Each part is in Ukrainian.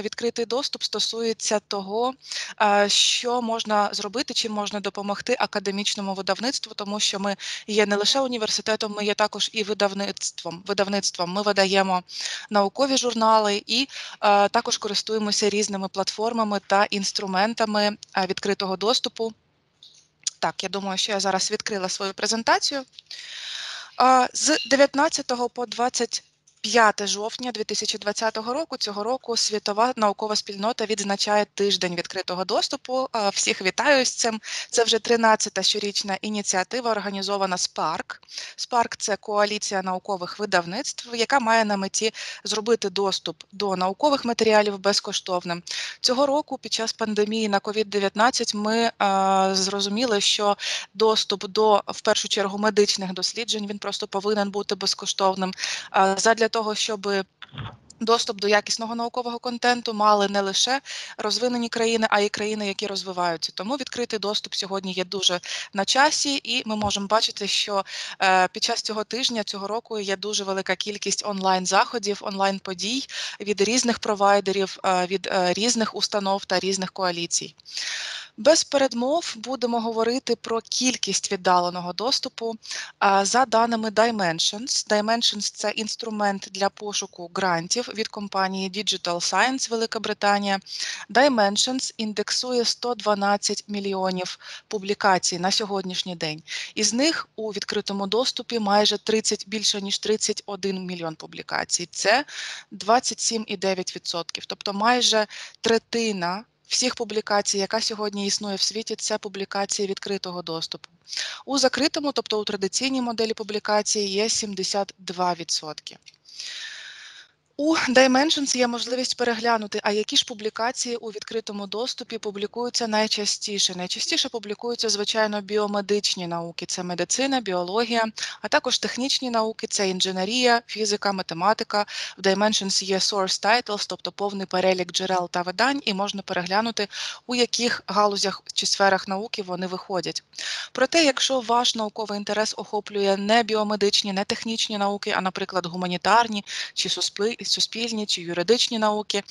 відкритий доступ стосується того, що можна зробити, чим можна допомогти академічному видавництву, тому що ми є не лише університетом, ми є також і видавництвом. Видавництвом ми видаємо наукові журнали і також користуємося різними платформами та інструментами відкритого доступу. Так, я думаю, що я зараз відкрила свою презентацію. З 19 по 20 5 жовтня 2020 року цього року світова наукова спільнота відзначає тиждень відкритого доступу. Всіх вітаю з цим. Це вже 13-та щорічна ініціатива, організована Spark. Spark – це коаліція наукових видавництв, яка має на меті зробити доступ до наукових матеріалів безкоштовним. Цього року, під час пандемії на COVID-19 ми а, зрозуміли, що доступ до в першу чергу медичних досліджень він просто повинен бути безкоштовним. Задля того, щоб Доступ до якісного наукового контенту мали не лише розвинені країни, а й країни, які розвиваються. Тому відкритий доступ сьогодні є дуже на часі, і ми можемо бачити, що е, під час цього тижня цього року є дуже велика кількість онлайн заходів, онлайн подій від різних провайдерів, е, від е, різних установ та різних коаліцій. Без передмов будемо говорити про кількість віддаленого доступу. За даними Dimensions, Dimensions – це інструмент для пошуку грантів від компанії Digital Science Велика Британія. Dimensions індексує 112 мільйонів публікацій на сьогоднішній день. Із них у відкритому доступі майже 30, більше ніж 31 мільйон публікацій. Це 27,9%. Тобто майже третина всіх публікацій, яка сьогодні існує в світі, це публікації відкритого доступу. У закритому, тобто у традиційній моделі публікації, є 72%. У Dimensions є можливість переглянути, а які ж публікації у відкритому доступі публікуються найчастіше. Найчастіше публікуються, звичайно, біомедичні науки це медицина, біологія, а також технічні науки це інженерія, фізика, математика. В Dimensions є source titles, тобто повний перелік джерел та видань, і можна переглянути, у яких галузях чи сферах науки вони виходять. Проте, якщо ваш науковий інтерес охоплює не біомедичні, не технічні науки, а, наприклад, гуманітарні чи суспільні, суспільні чи юридичні науки.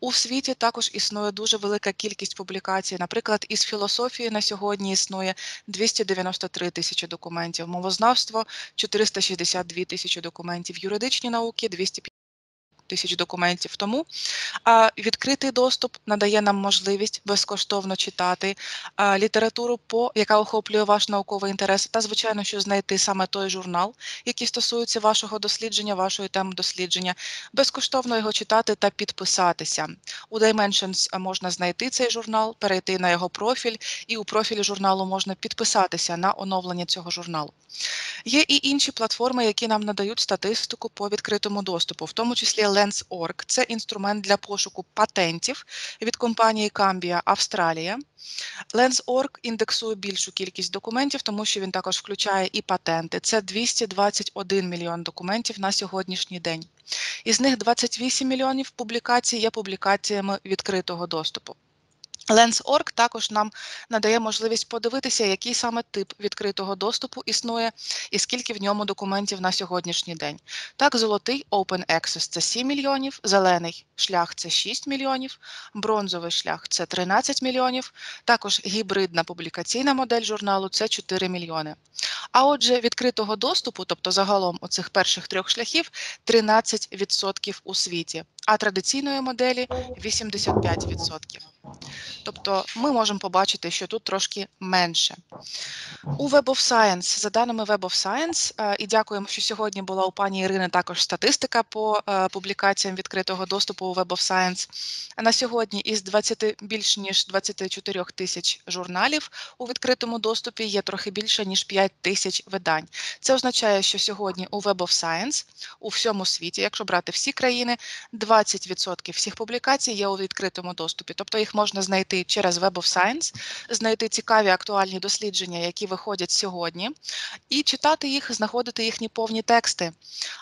У світі також існує дуже велика кількість публікацій. Наприклад, із філософії на сьогодні існує 293 тисячі документів, мовознавство 462 тисячі документів, юридичні науки 250 тисяч документів. Тому а, відкритий доступ надає нам можливість безкоштовно читати літературу, по яка охоплює ваш науковий інтерес, та звичайно, що знайти саме той журнал, який стосується вашого дослідження, вашої теми дослідження, безкоштовно його читати та підписатися. У Dimensions можна знайти цей журнал, перейти на його профіль, і у профілі журналу можна підписатися на оновлення цього журналу. Є і інші платформи, які нам надають статистику по відкритому доступу, в тому числі Lens.org. Це інструмент для пошуку патентів від компанії Cambia Австралія. Lens.org індексує більшу кількість документів, тому що він також включає і патенти. Це 221 мільйон документів на сьогоднішній день. Із них 28 мільйонів публікацій є публікаціями відкритого доступу. Lens.org також нам надає можливість подивитися, який саме тип відкритого доступу існує і скільки в ньому документів на сьогоднішній день. Так, золотий Open Access – це 7 мільйонів, зелений шлях це 6 мільйонів, бронзовий шлях це 13 мільйонів, також гібридна публікаційна модель журналу це 4 мільйони. А отже, відкритого доступу, тобто загалом оцих перших трьох шляхів, 13% у світі, а традиційної моделі 85%. Тобто ми можемо побачити, що тут трошки менше. У Web of Science, за даними Web of Science, е, і дякуємо, що сьогодні була у пані Ірини також статистика по е, публікаціям відкритого доступу у Web of Science. На сьогодні із 20 більш ніж 24 тисяч журналів у відкритому доступі є трохи більше ніж 5 тисяч видань. Це означає, що сьогодні у Web of Science у всьому світі, якщо брати всі країни, 20% всіх публікацій є у відкритому доступі, тобто їх їх можна знайти через Web of Science, знайти цікаві актуальні дослідження, які виходять сьогодні, і читати їх, знаходити їхні повні тексти.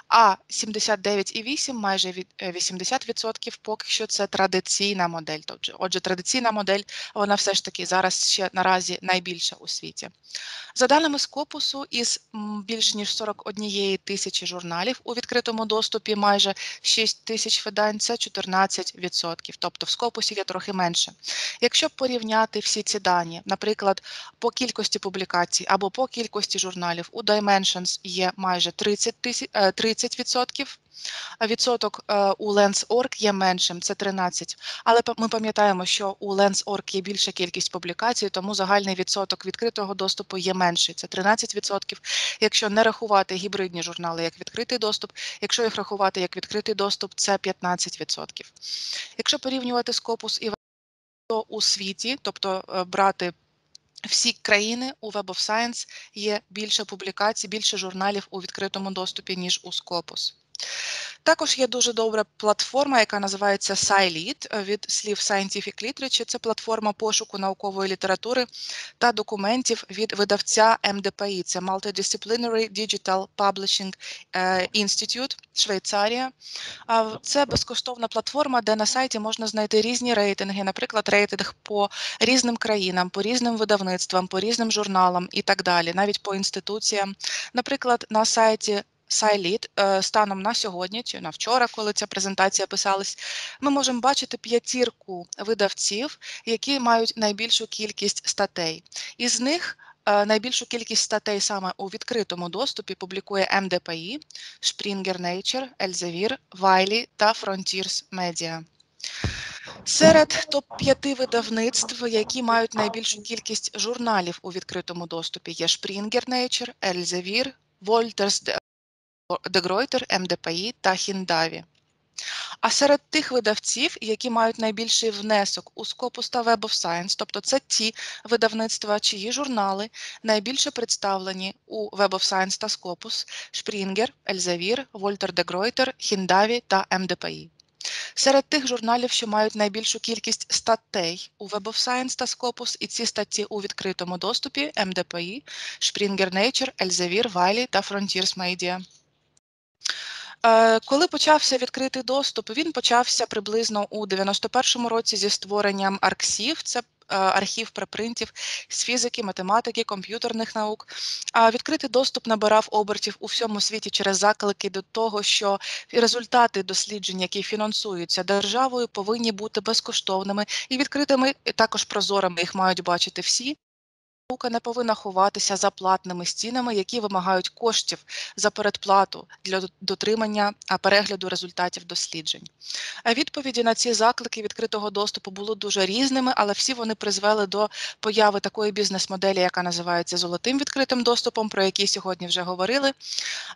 А 79,8, майже 80% поки що це традиційна модель. Отже, традиційна модель, вона все ж таки зараз ще наразі найбільша у світі. За даними Скопусу, із більш ніж 41 тисячі журналів у відкритому доступі майже 6 тисяч видань, це 14%, тобто в Скопусі є трохи менше. Якщо порівняти всі ці дані, наприклад, по кількості публікацій або по кількості журналів, у Dimensions є майже 30%, 30% Відсоток е, у Lens.org є меншим, це 13. Але ми пам'ятаємо, що у Lens.org є більша кількість публікацій, тому загальний відсоток відкритого доступу є менший. Це 13%. Якщо не рахувати гібридні журнали як відкритий доступ, якщо їх рахувати як відкритий доступ, це 15%. Якщо порівнювати Scopus і у світі, тобто е, брати всі країни у Web of Science є більше публікацій, більше журналів у відкритому доступі, ніж у Scopus. Також є дуже добра платформа, яка називається SciLead від слів Scientific Literature. Це платформа пошуку наукової літератури та документів від видавця МДПІ. Це Multidisciplinary Digital Publishing е, Institute, Швейцарія. Це безкоштовна платформа, де на сайті можна знайти різні рейтинги, наприклад, рейтинг по різним країнам, по різним видавництвам, по різним журналам і так далі, навіть по інституціям. Наприклад, на сайті Сайліт е, станом на сьогодні чи на вчора, коли ця презентація писалась, ми можемо бачити п'ятірку видавців, які мають найбільшу кількість статей. Із них е, найбільшу кількість статей саме у відкритому доступі публікує МДПІ, Springer Nature, Elsevier, Wiley та Frontiers Media. Серед топ-5 видавництв, які мають найбільшу кількість журналів у відкритому доступі, є Springer Nature, Elsevier, Wolters Дегройтер, МДПІ та Хіндаві. А серед тих видавців, які мають найбільший внесок у Scopus та Web of Science, тобто це ті видавництва, чиї журнали найбільше представлені у Web of Science та Scopus, Springer, Elsevier, Волтер де Гройтер, Хіндаві та МДПІ. Серед тих журналів, що мають найбільшу кількість статей у Web of Science та Scopus, і ці статті у відкритому доступі МДПІ, Springer Nature, Elsevier, Wiley та Frontiers Media. Е, коли почався відкритий доступ, він почався приблизно у 91-му році зі створенням арксів. Це е, Архів препринтів з фізики, математики, комп'ютерних наук. А відкритий доступ набирав обертів у всьому світі через заклики до того, що результати досліджень, які фінансуються державою, повинні бути безкоштовними і відкритими, і також прозорими їх мають бачити всі. Наука не повинна ховатися за платними стінами, які вимагають коштів за передплату для дотримання перегляду результатів досліджень. Відповіді на ці заклики відкритого доступу були дуже різними, але всі вони призвели до появи такої бізнес-моделі, яка називається золотим відкритим доступом, про який сьогодні вже говорили.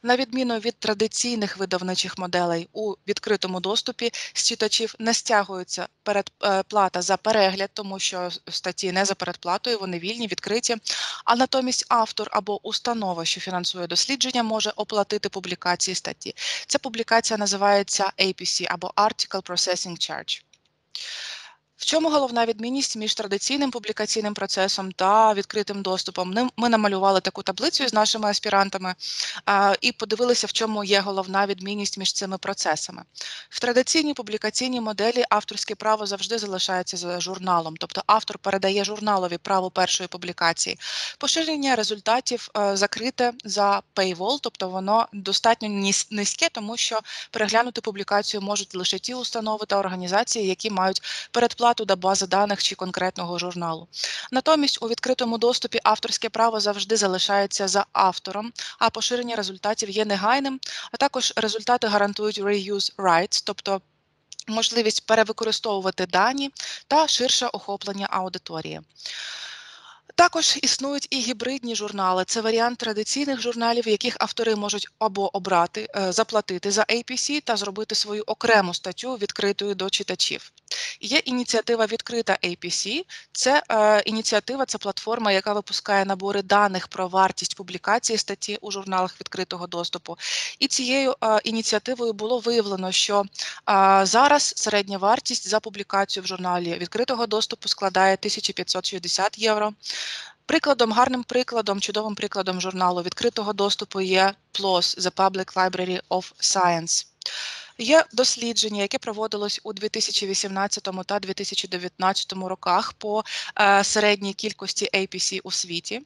На відміну від традиційних видавничих моделей у відкритому доступі з читачів не стягується передплата за перегляд, тому що статті не за передплатою, вони вільні, відкриті відкриті, а натомість автор або установа, що фінансує дослідження, може оплатити публікації статті. Ця публікація називається APC або Article Processing Charge. В чому головна відмінність між традиційним публікаційним процесом та відкритим доступом? Ми намалювали таку таблицю з нашими аспірантами і подивилися, в чому є головна відмінність між цими процесами. В традиційній публікаційній моделі авторське право завжди залишається за журналом, тобто автор передає журналові право першої публікації. Поширення результатів е, закрите за paywall, тобто воно достатньо низьке, тому що переглянути публікацію можуть лише ті установи та організації, які мають передплату дату до бази даних чи конкретного журналу. Натомість у відкритому доступі авторське право завжди залишається за автором, а поширення результатів є негайним, а також результати гарантують reuse rights, тобто можливість перевикористовувати дані та ширше охоплення аудиторії. Також існують і гібридні журнали. Це варіант традиційних журналів, яких автори можуть або обрати, е, заплатити за APC та зробити свою окрему статтю відкритою до читачів. Є ініціатива відкрита APC. Це е, ініціатива, це платформа, яка випускає набори даних про вартість публікації статті у журналах відкритого доступу. І цією е, ініціативою було виявлено, що е, зараз середня вартість за публікацію в журналі відкритого доступу складає 1560 євро. Прикладом, гарним прикладом, чудовим прикладом журналу відкритого доступу є PLOS, The Public Library of Science. Є дослідження, яке проводилось у 2018 та 2019 роках по е, середній кількості APC у світі.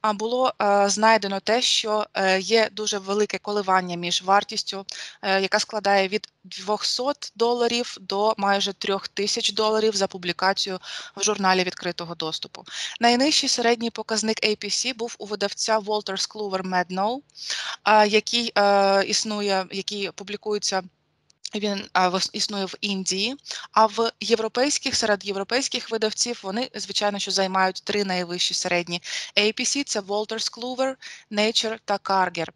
А було е, знайдено те, що е, є дуже велике коливання між вартістю, яка складає від 200 доларів до майже 3000 доларів за публікацію в журналі відкритого доступу. Найнижчий середній показник APC був у видавця Walters Kluwer Mednow, який існує, який публікується. Він а, існує в Індії, а в європейських серед європейських видавців вони звичайно що займають три найвищі середні APC – це Walters Kluwer, Nature та Karger.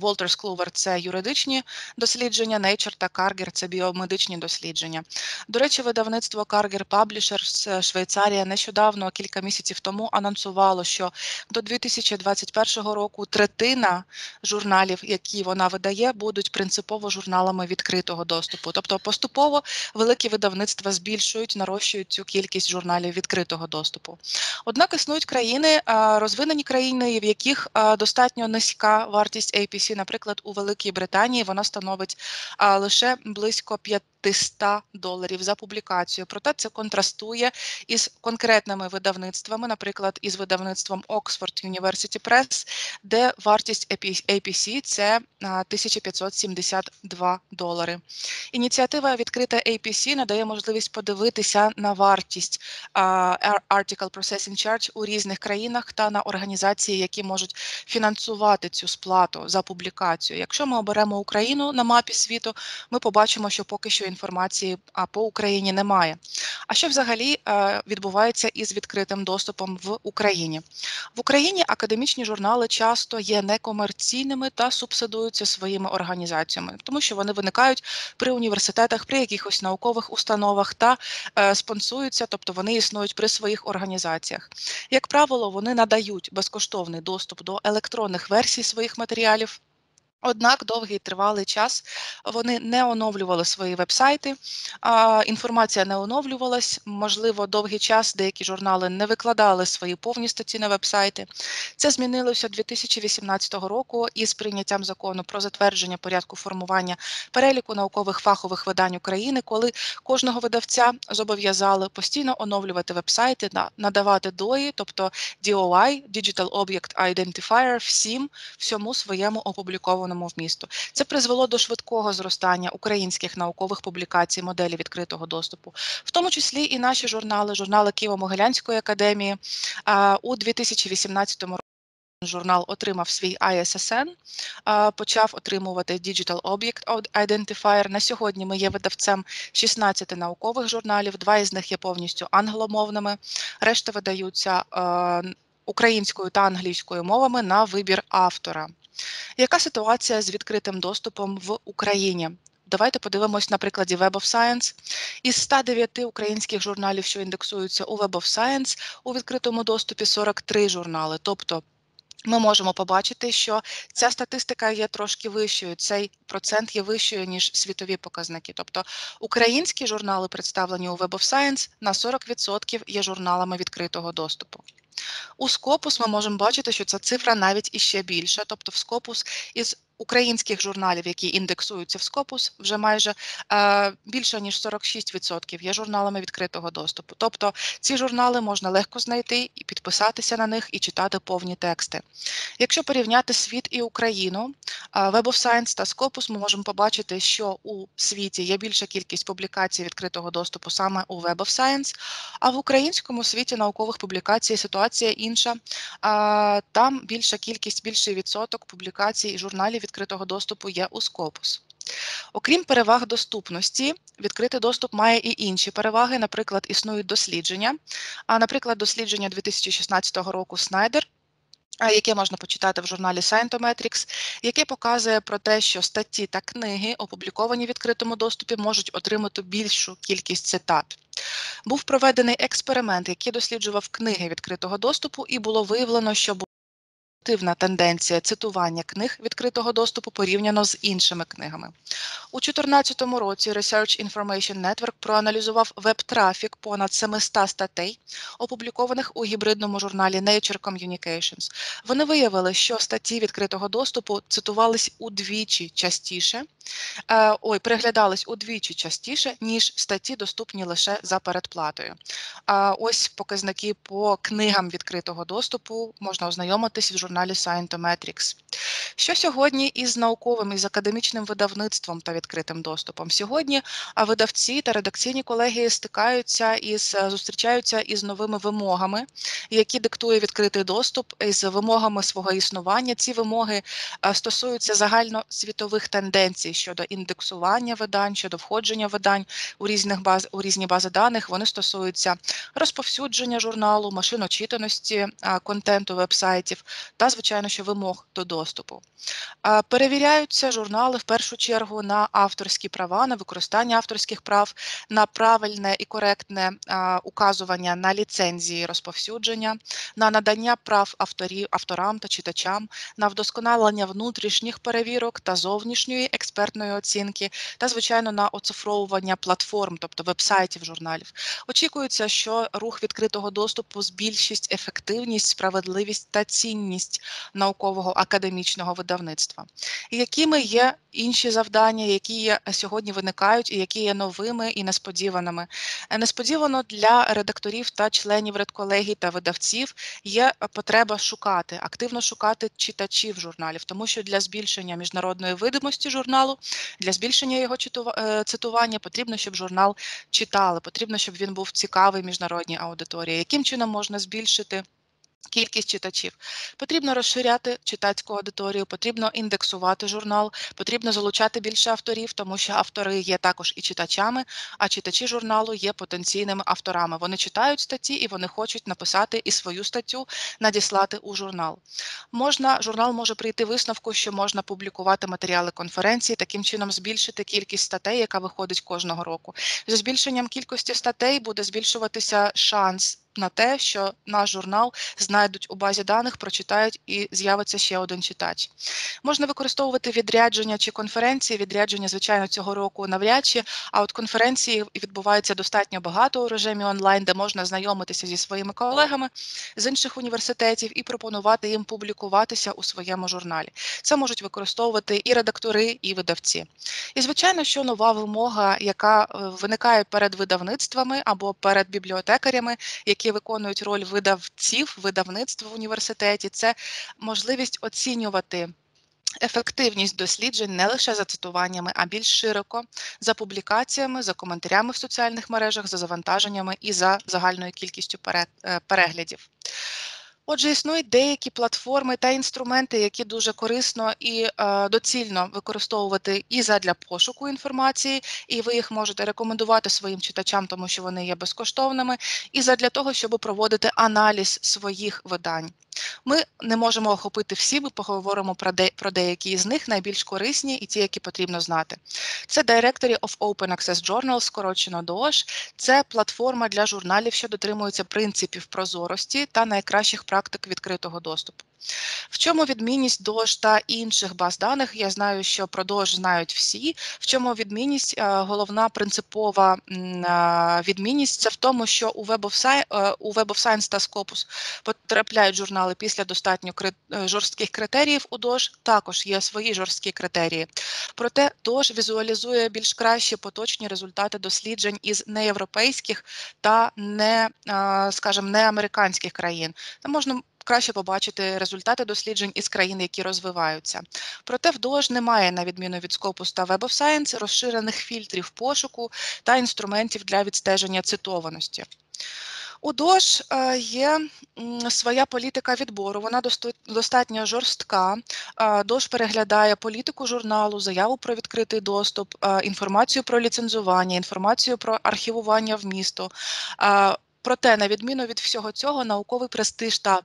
Волтерс Клувер це юридичні дослідження, Nature та Каргер це біомедичні дослідження. До речі, видавництво Каргер Publishers Швейцарія нещодавно, кілька місяців тому, анонсувало, що до 2021 року третина журналів, які вона видає, будуть принципово журналами відкритого доступу. Тобто поступово великі видавництва збільшують, нарощують цю кількість журналів відкритого доступу. Однак існують країни, розвинені країни, в яких достатньо низька вартість APC, наприклад, у Великій Британії вона становить лише близько 500 доларів за публікацію. Проте це контрастує із конкретними видавництвами, наприклад, із видавництвом Oxford University Press, де вартість APC – це 1572 долари. Ініціатива відкрита APC надає можливість подивитися на вартість Article Processing Charge у різних країнах та на організації, які можуть фінансувати цю сплату за публікацію. Якщо ми оберемо Україну на мапі світу, ми побачимо, що поки що інформації по Україні немає. А що взагалі е, відбувається із відкритим доступом в Україні? В Україні академічні журнали часто є некомерційними та субсидуються своїми організаціями, тому що вони виникають при університетах, при якихось наукових установах та е, спонсуються, тобто вони існують при своїх організаціях. Як правило, вони надають безкоштовний доступ до електронних версій своїх матеріалів. Однак довгий тривалий час вони не оновлювали свої вебсайти, інформація не оновлювалась. Можливо, довгий час деякі журнали не викладали свої повні статті на вебсайти. Це змінилося 2018 року із прийняттям закону про затвердження порядку формування переліку наукових фахових видань України, коли кожного видавця зобов'язали постійно оновлювати вебсайти, надавати DOI, тобто DOI, Digital Object Identifier, всім всьому своєму опублікованому в вмісту. Це призвело до швидкого зростання українських наукових публікацій моделі відкритого доступу, в тому числі і наші журнали, журнали Києво-Могилянської академії у 2018 році. Журнал отримав свій ISSN, почав отримувати Digital Object Identifier. На сьогодні ми є видавцем 16 наукових журналів. Два із них є повністю англомовними. Решта видаються українською та англійською мовами на вибір автора. Яка ситуація з відкритим доступом в Україні? Давайте подивимось на прикладі Web of Science. Із 109 українських журналів, що індексуються у Web of Science, у відкритому доступі 43 журнали. Тобто ми можемо побачити, що ця статистика є трошки вищою. Цей процент є вищою ніж світові показники. Тобто українські журнали, представлені у Web of Science, на 40% є журналами відкритого доступу. У Scopus ми можемо бачити, що ця цифра навіть іще більша. Тобто, в Scopus із українських журналів, які індексуються в Scopus, вже майже е, більше ніж 46% є журналами відкритого доступу. Тобто ці журнали можна легко знайти і підписатися на них і читати повні тексти. Якщо порівняти світ і Україну, е, Web of Science та Scopus, ми можемо побачити, що у світі є більша кількість публікацій відкритого доступу саме у Web of Science, а в українському світі наукових публікацій ситуація інша. Е, там більша кількість, більший відсоток публікацій і журналів відкритого доступу є у Scopus. Окрім переваг доступності, відкритий доступ має і інші переваги. Наприклад, існують дослідження. А, наприклад, дослідження 2016 року Снайдер. Яке можна почитати в журналі Scientometrics, яке показує про те, що статті та книги, опубліковані в відкритому доступі, можуть отримати більшу кількість цитат. Був проведений експеримент, який досліджував книги відкритого доступу, і було виявлено, що Активна тенденція цитування книг відкритого доступу порівняно з іншими книгами. У 2014 році Research Information Network проаналізував веб-трафік понад 700 статей, опублікованих у гібридному журналі Nature Communications. Вони виявили, що статті відкритого доступу цитувались удвічі частіше, е, ой, переглядались удвічі частіше, ніж статті, доступні лише за передплатою. А ось показники по книгам відкритого доступу можна ознайомитись в журналі Scientometrics. Що сьогодні із науковим із академічним видавництвом та відкритим доступом? Сьогодні видавці та редакційні колегії стикаються із зустрічаються із новими вимогами, які диктує відкритий доступ із вимогами свого існування. Ці вимоги стосуються загальносвітових тенденцій щодо індексування видань, щодо входження видань у різних баз у різні бази даних. Вони стосуються розповсюдження журналу, машиночитаності контенту вебсайтів та, звичайно, що вимог до доступу. Перевіряються журнали в першу чергу на авторські права, на використання авторських прав, на правильне і коректне указування на ліцензії розповсюдження, на надання прав авторів, авторам та читачам, на вдосконалення внутрішніх перевірок та зовнішньої експертної оцінки, та, звичайно, на оцифровування платформ, тобто вебсайтів журналів. Очікується, що рух відкритого доступу збільшить ефективність, справедливість та цінність наукового академічного видавництва. І якими є інші завдання, які є сьогодні виникають, і які є новими і несподіваними? Е, несподівано для редакторів та членів редколегій та видавців є потреба шукати, активно шукати читачів журналів, тому що для збільшення міжнародної видимості журналу, для збільшення його е, цитування потрібно, щоб журнал читали, потрібно, щоб він був цікавий міжнародній аудиторії. Яким чином можна збільшити? Кількість читачів потрібно розширяти читацьку аудиторію, потрібно індексувати журнал, потрібно залучати більше авторів, тому що автори є також і читачами, а читачі журналу є потенційними авторами. Вони читають статті і вони хочуть написати і свою статтю надіслати у журнал. Можна журнал може прийти висновку, що можна публікувати матеріали конференції, таким чином збільшити кількість статей, яка виходить кожного року. За збільшенням кількості статей буде збільшуватися шанс на те, що наш журнал знайдуть у базі даних, прочитають і з'явиться ще один читач. Можна використовувати відрядження чи конференції. Відрядження, звичайно, цього року навряд чи, а от конференції відбувається достатньо багато у режимі онлайн, де можна знайомитися зі своїми колегами з інших університетів і пропонувати їм публікуватися у своєму журналі. Це можуть використовувати і редактори, і видавці. І звичайно, що нова вимога, яка е, виникає перед видавництвами або перед бібліотекарями, які які виконують роль видавців, видавництва в університеті, це можливість оцінювати. Ефективність досліджень не лише за цитуваннями, а більш широко за публікаціями, за коментарями в соціальних мережах, за завантаженнями і за загальною кількістю е, переглядів. Отже, існують деякі платформи та інструменти, які дуже корисно і е, доцільно використовувати і задля пошуку інформації, і ви їх можете рекомендувати своїм читачам, тому що вони є безкоштовними, і задля того, щоб проводити аналіз своїх видань. Ми не можемо охопити всі, ми поговоримо про де, про деякі з них, найбільш корисні і ті, які потрібно знати. Це Directory of Open Access Journals, скорочено DOJ. Це платформа для журналів, що дотримується принципів прозорості та найкращих практик відкритого доступу. В чому відмінність ДОЖ та інших баз даних? Я знаю, що про ДОЖ знають всі. В чому відмінність? Е, головна принципова е, відмінність це в тому, що у Web of Science, е, у Web of Science та Scopus потрапляють журнали після достатньо жорстких критеріїв. У ДОЖ також є свої жорсткі критерії. Проте ДОЖ візуалізує більш кращі поточні результати досліджень із неєвропейських та не, скажімо, не американських країн. Можна краще побачити результати досліджень із країн, які розвиваються. Проте в ДОЖ немає, на відміну від Scopus та Web of Science, розширених фільтрів пошуку та інструментів для відстеження цитованості. У ДОЖ е, є своя політика відбору, вона достатньо жорстка. Е, ДОЖ переглядає політику журналу, заяву про відкритий доступ, е, інформацію про ліцензування, інформацію про архівування вмісту. Проте, на відміну від всього цього, науковий престиж та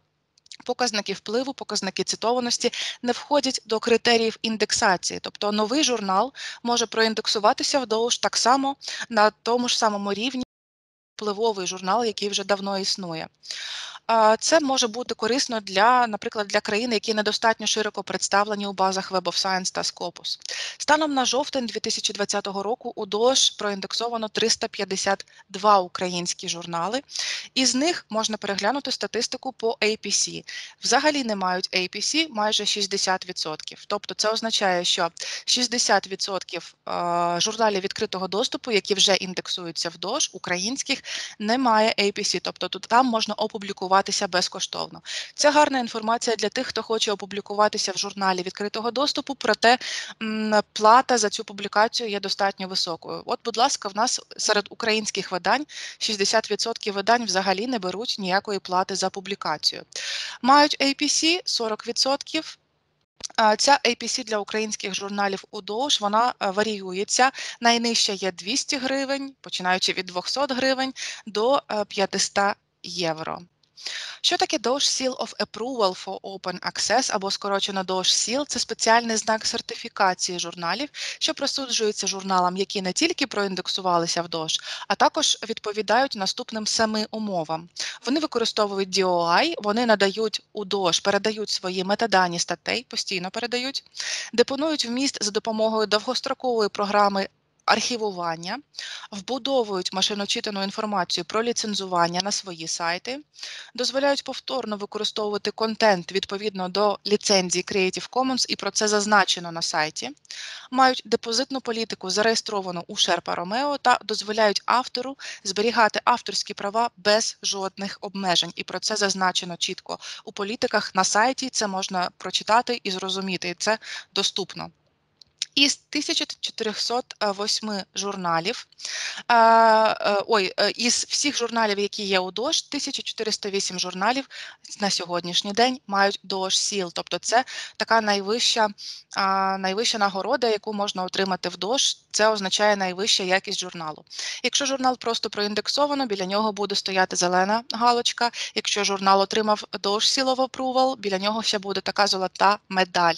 Показники впливу, показники цитованості не входять до критеріїв індексації, тобто новий журнал може проіндексуватися вдовж так само на тому ж самому рівні. впливовий журнал, який вже давно існує. Це може бути корисно для, наприклад, для країн, які недостатньо широко представлені у базах Web of Science та Scopus. Станом на жовтень 2020 року у ДОЖ проіндексовано 352 українські журнали, із них можна переглянути статистику по APC. Взагалі не мають APC майже 60%. Тобто це означає, що 60% журналів відкритого доступу, які вже індексуються в ДОЖ, українських, немає APC, тобто тут там можна опублікувати опублікуватися безкоштовно. Це гарна інформація для тих, хто хоче опублікуватися в журналі відкритого доступу, проте плата за цю публікацію є достатньо високою. От, будь ласка, в нас серед українських видань 60% видань взагалі не беруть ніякої плати за публікацію. Мають APC 40%. Ця APC для українських журналів УДОЖ вона е, варіюється. Найнижча є 200 гривень, починаючи від 200 гривень до 500 е, євро. Що таке DOSH Seal of Approval for Open Access або скорочено DOSH Seal – це спеціальний знак сертифікації журналів, що присуджується журналам, які не тільки проіндексувалися в DOSH, а також відповідають наступним семи умовам. Вони використовують DOI, вони надають у DOSH, передають свої метадані статей, постійно передають, депонують вміст за допомогою довгострокової програми архівування, вбудовують машиночитану інформацію про ліцензування на свої сайти, дозволяють повторно використовувати контент відповідно до ліцензії Creative Commons, і про це зазначено на сайті, мають депозитну політику, зареєстровану у Sherpa Romeo та дозволяють автору зберігати авторські права без жодних обмежень. І про це зазначено чітко у політиках на сайті. Це можна прочитати і зрозуміти, і це доступно. Із 1408 журналів, е, ой, е, із всіх журналів, які є у ДОЖ, 1408 журналів на сьогоднішній день мають ДОЖ СІЛ. Тобто це така найвища найвища нагорода, яку можна отримати в ДОЖ. Це означає найвища якість журналу. Якщо журнал просто проіндексовано, біля нього буде стояти зелена галочка. Якщо журнал отримав ДОЖ of Approval, біля нього ще буде така золота медаль.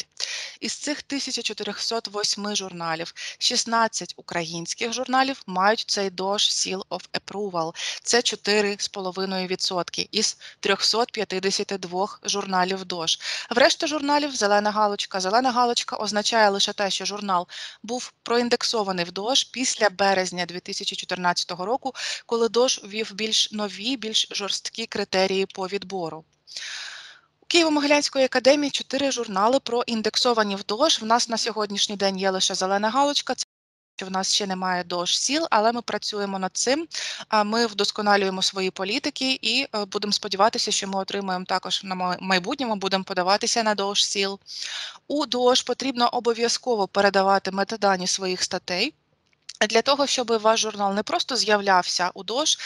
Із цих 1408 журналів 16 українських журналів мають цей DOSH Seal of Approval. Це 4,5% із 352 журналів DOSH. Врешті журналів зелена галочка. Зелена галочка означає лише те, що журнал був проіндексований в DOSH після березня 2014 року, коли DOSH ввів більш нові, більш жорсткі критерії по відбору. Києво-Могилянської академії чотири журнали проіндексовані в ДОЖ. В нас на сьогоднішній день є лише зелена галочка. Це в нас ще немає дож сіл, але ми працюємо над цим. Ми вдосконалюємо свої політики і е, будемо сподіватися, що ми отримаємо також на майбутньому, будемо подаватися на дож сіл. У дож потрібно обов'язково передавати метадані своїх статей. Для того, щоб ваш журнал не просто з'являвся у ДОЖ,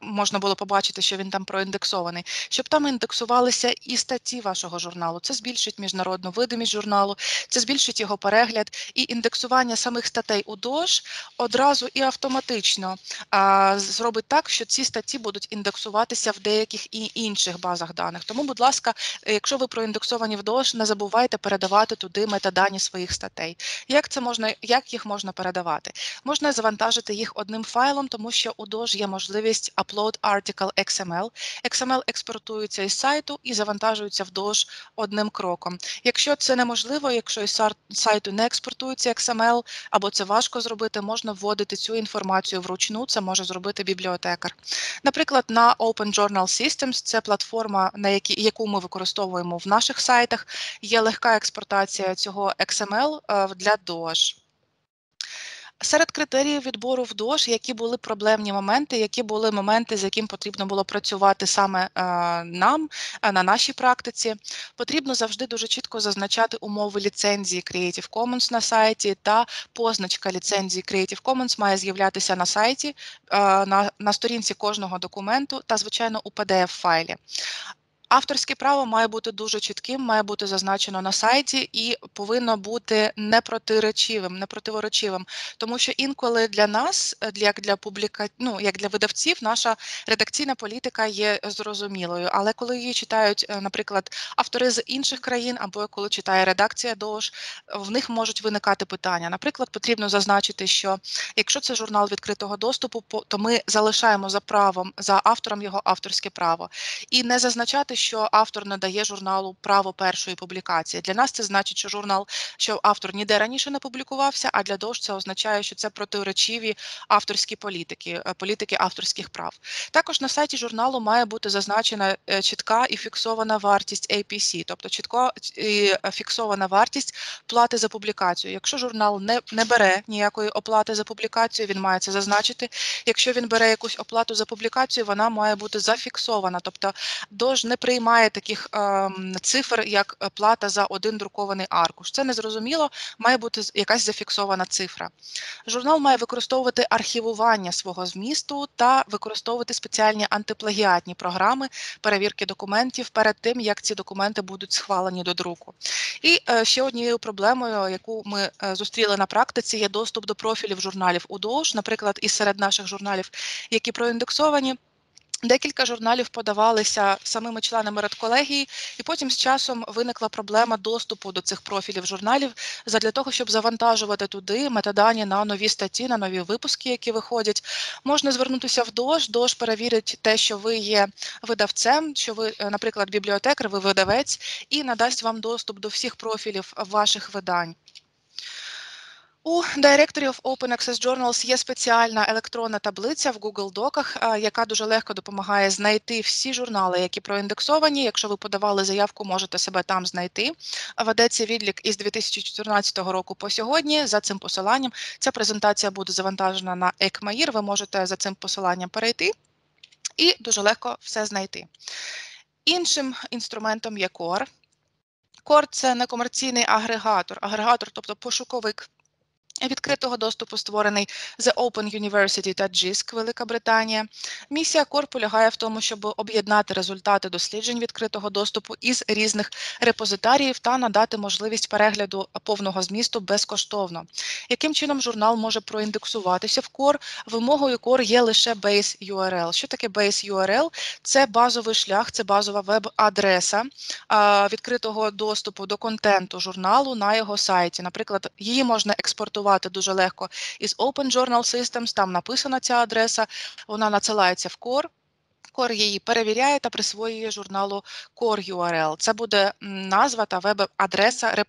можна було побачити, що він там проіндексований, щоб там індексувалися і статті вашого журналу. Це збільшить міжнародну видимість журналу, це збільшить його перегляд і індексування самих статей у ДОЖ одразу і автоматично а, зробить так, що ці статті будуть індексуватися в деяких і інших базах даних. Тому, будь ласка, якщо ви проіндексовані в ДОЖ, не забувайте передавати туди метадані своїх статей. Як це можна, як їх можна передавати? Можна можна завантажити їх одним файлом, тому що у DOJ є можливість Upload Article XML. XML експортується із сайту і завантажується в DOJ одним кроком. Якщо це неможливо, якщо із сайту не експортується XML, або це важко зробити, можна вводити цю інформацію вручну, це може зробити бібліотекар. Наприклад, на Open Journal Systems, це платформа, на які, яку ми використовуємо в наших сайтах, є легка експортація цього XML е, для DOJ. Серед критеріїв відбору в ДОЖ, які були проблемні моменти, які були моменти, з яким потрібно було працювати саме е, нам е, на нашій практиці, потрібно завжди дуже чітко зазначати умови ліцензії Creative Commons на сайті, та позначка ліцензії Creative Commons має з'являтися на сайті, е, на, на сторінці кожного документу та, звичайно, у pdf файлі Авторське право має бути дуже чітким, має бути зазначено на сайті і повинно бути непротиречивим, непротиворечивим. Тому що інколи для нас, як для публіка, ну як для видавців, наша редакційна політика є зрозумілою. Але коли її читають, е, наприклад, автори з інших країн, або коли читає редакція ДОЖ, в них можуть виникати питання. Наприклад, потрібно зазначити, що якщо це журнал відкритого доступу, то ми залишаємо за правом за автором його авторське право і не зазначати, що автор надає журналу право першої публікації. Для нас це значить, що журнал, що автор ніде раніше не публікувався, а для ДОЖ це означає, що це протиречиві авторські політики, е, політики авторських прав. Також на сайті журналу має бути зазначена е, чітка і фіксована вартість APC, тобто чітко і фіксована вартість плати за публікацію. Якщо журнал не, не бере ніякої оплати за публікацію, він має це зазначити. Якщо він бере якусь оплату за публікацію, вона має бути зафіксована. Тобто ДОЖ не приймає таких е, цифр, як плата за один друкований аркуш. Це незрозуміло, має бути якась зафіксована цифра. Журнал має використовувати архівування свого змісту та використовувати спеціальні антиплагіатні програми перевірки документів перед тим, як ці документи будуть схвалені до друку. І е, ще однією проблемою, яку ми е, зустріли на практиці, є доступ до профілів журналів УДОЖ, наприклад, і серед наших журналів, які проіндексовані. Декілька журналів подавалися самими членами редколегії, і потім з часом виникла проблема доступу до цих профілів журналів задля того, щоб завантажувати туди метадані на нові статті, на нові випуски, які виходять. Можна звернутися в ДОЖ, ДОЖ перевірить те, що ви є видавцем, що ви, е, наприклад, бібліотекар, ви видавець, і надасть вам доступ до всіх профілів ваших видань. У Directory of Open Access Journals є спеціальна електронна таблиця в Google Доках, яка дуже легко допомагає знайти всі журнали, які проіндексовані. Якщо ви подавали заявку, можете себе там знайти. Ведеться відлік із 2014 року по сьогодні. За цим посиланням ця презентація буде завантажена на ECMAIR, Ви можете за цим посиланням перейти і дуже легко все знайти. Іншим інструментом є Core. Core – це некомерційний агрегатор, агрегатор, тобто пошуковик Відкритого доступу створений The Open University та JISC Велика Британія. Місія КОР полягає в тому, щоб об'єднати результати досліджень відкритого доступу із різних репозитаріїв та надати можливість перегляду повного змісту безкоштовно. Яким чином журнал може проіндексуватися в КОР? Вимогою КОР є лише Base URL. Що таке Base URL? Це базовий шлях, це базова веб-адреса відкритого доступу до контенту журналу на його сайті. Наприклад, її можна експортувати контактувати дуже легко із Open Journal Systems, Там написана ця адреса, вона надсилається в Core. Core її перевіряє та присвоює журналу Core URL. Це буде назва та веб-адреса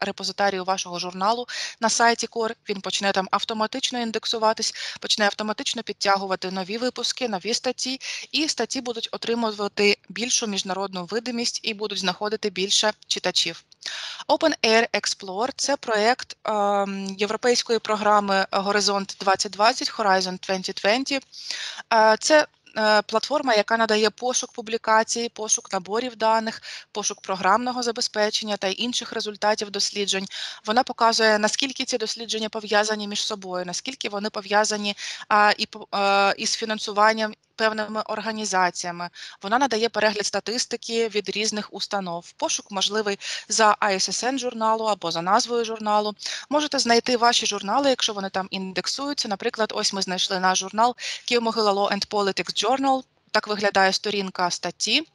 репозитарію вашого журналу на сайті Core. Він почне там автоматично індексуватись, почне автоматично підтягувати нові випуски, нові статті, і статті будуть отримувати більшу міжнародну видимість і будуть знаходити більше читачів. Open Air Explore – це проєкт е, європейської програми Горизонт 2020 Horizon 2020. Е, це платформа, яка надає пошук публікацій, пошук наборів даних, пошук програмного забезпечення та інших результатів досліджень. Вона показує наскільки ці дослідження пов'язані між собою, наскільки вони пов'язані і із фінансуванням певними організаціями. Вона надає перегляд статистики від різних установ. Пошук можливий за ISSN журналу або за назвою журналу. Можете знайти ваші журнали, якщо вони там індексуються. Наприклад, ось ми знайшли наш журнал Law and Politics Journal. Так виглядає сторінка статті.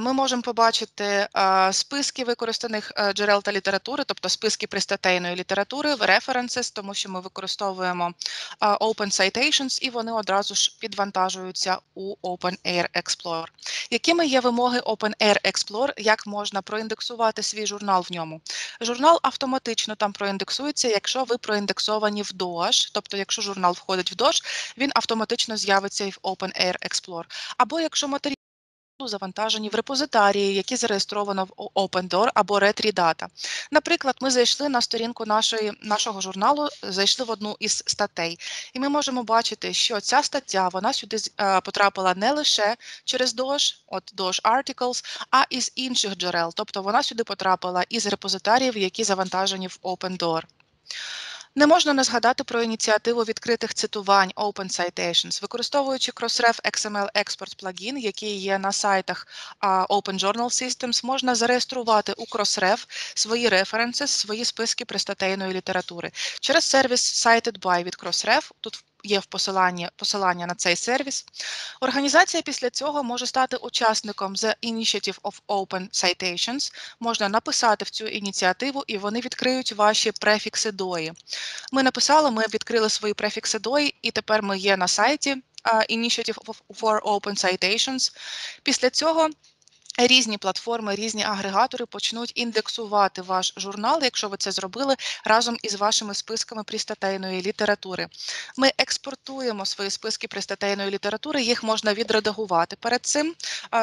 Ми можемо побачити списки використаних е, джерел та літератури, тобто списки пристатейної літератури, references, тому що ми використовуємо Open Citations, і вони одразу ж підвантажуються у Open Air Explorer. Якими є вимоги Open Air Explorer, як можна проіндексувати свій журнал в ньому? Журнал автоматично там проіндексується, якщо ви проіндексовані в DOAJ, тобто, якщо журнал входить в DOAJ, він автоматично з'явиться і в Open Air Explorer. Або якщо матеріал завантажені в репозитарії, які зареєстровано в OpenDoor або RetriData. Наприклад, ми зайшли на сторінку нашої, нашого журналу, зайшли в одну із статей, і ми можемо бачити, що ця стаття вона сюди е, потрапила не лише через DOJ, от DOJ Articles, а із інших джерел. Тобто вона сюди потрапила із репозитаріїв, які завантажені в OpenDoor. Не можна не згадати про ініціативу відкритих цитувань Open Citations, використовуючи Crossref XML Export плагін, який є на сайтах Open Journal Systems, можна зареєструвати у Crossref свої референси, свої списки пристатейної літератури через сервіс Cited by від Crossref. Тут є в посиланні посилання на цей сервіс. Організація після цього може стати учасником The Initiative of Open Citations. Можна написати в цю ініціативу, і вони відкриють ваші префікси DOI. Ми написали, ми відкрили свої префікси DOI, і тепер ми є на сайті Initiative for Open Citations. Після цього Різні платформи, різні агрегатори почнуть індексувати ваш журнал, якщо ви це зробили разом із вашими списками пристатейної літератури. Ми експортуємо свої списки пристатейної літератури, їх можна відредагувати перед цим,